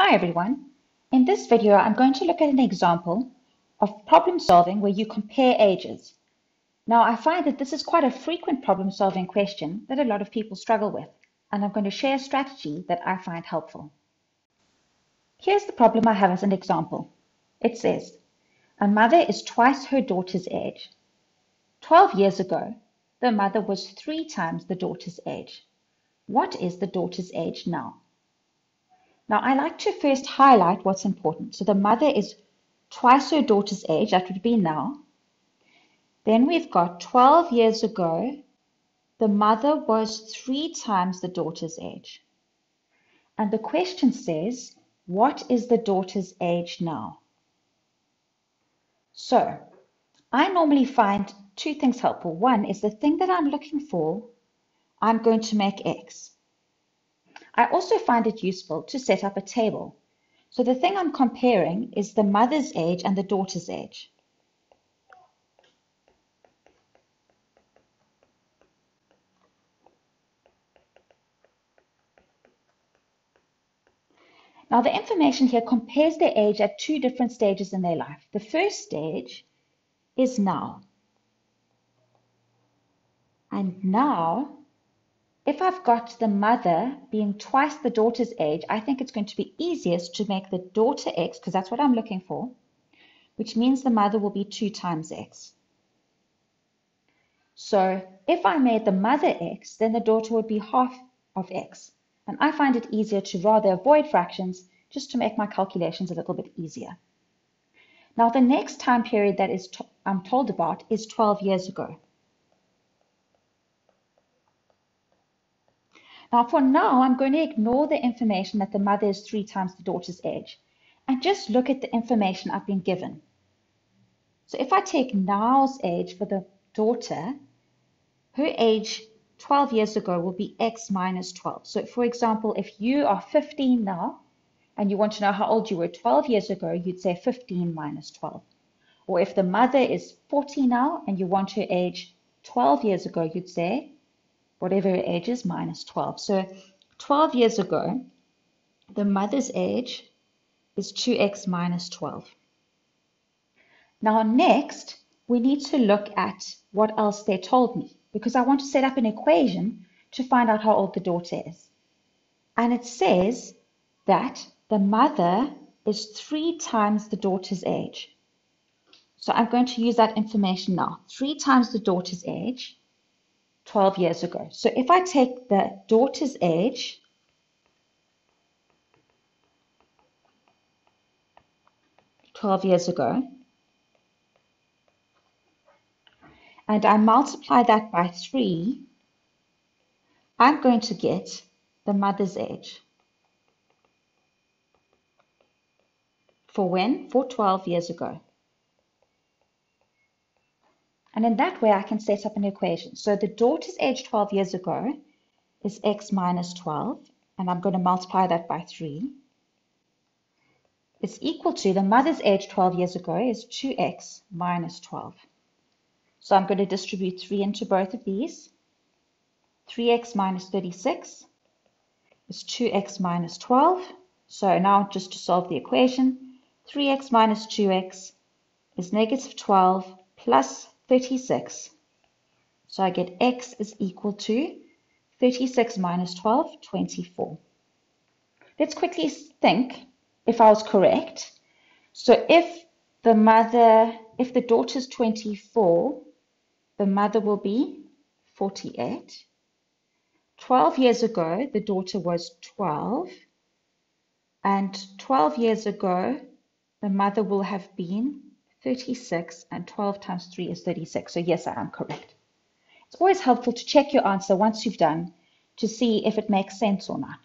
Hi everyone. In this video, I'm going to look at an example of problem solving where you compare ages. Now, I find that this is quite a frequent problem solving question that a lot of people struggle with, and I'm going to share a strategy that I find helpful. Here's the problem I have as an example. It says, a mother is twice her daughter's age. 12 years ago, the mother was three times the daughter's age. What is the daughter's age now? Now, I like to first highlight what's important. So the mother is twice her daughter's age, that would be now. Then we've got 12 years ago, the mother was three times the daughter's age. And the question says, what is the daughter's age now? So, I normally find two things helpful. One is the thing that I'm looking for, I'm going to make x. I also find it useful to set up a table. So the thing I'm comparing is the mother's age and the daughter's age. Now the information here compares their age at two different stages in their life. The first stage is now. And now if I've got the mother being twice the daughter's age, I think it's going to be easiest to make the daughter x, because that's what I'm looking for, which means the mother will be 2 times x. So if I made the mother x, then the daughter would be half of x. And I find it easier to rather avoid fractions just to make my calculations a little bit easier. Now the next time period that is I'm told about is 12 years ago. Now for now, I'm going to ignore the information that the mother is three times the daughter's age and just look at the information I've been given. So if I take now's age for the daughter, her age 12 years ago will be x minus 12. So for example, if you are 15 now and you want to know how old you were 12 years ago, you'd say 15 minus 12. Or if the mother is 40 now and you want her age 12 years ago, you'd say whatever her age is, minus 12. So 12 years ago, the mother's age is 2x minus 12. Now next, we need to look at what else they told me because I want to set up an equation to find out how old the daughter is. And it says that the mother is three times the daughter's age. So I'm going to use that information now. Three times the daughter's age 12 years ago. So if I take the daughter's age, Twelve years ago, and I multiply that by three, I'm going to get the mother's age. For when? For 12 years ago. And in that way, I can set up an equation. So the daughter's age 12 years ago is x minus 12, and I'm going to multiply that by 3. It's equal to the mother's age 12 years ago is 2x minus 12. So I'm going to distribute 3 into both of these. 3x minus 36 is 2x minus 12. So now just to solve the equation, 3x minus 2x is negative 12 plus 36. So I get x is equal to 36 minus 12, 24. Let's quickly think if I was correct. So if the mother, if the daughter's 24, the mother will be 48. 12 years ago, the daughter was 12. And 12 years ago, the mother will have been 36 and 12 times 3 is 36. So yes, I am correct. It's always helpful to check your answer once you've done to see if it makes sense or not.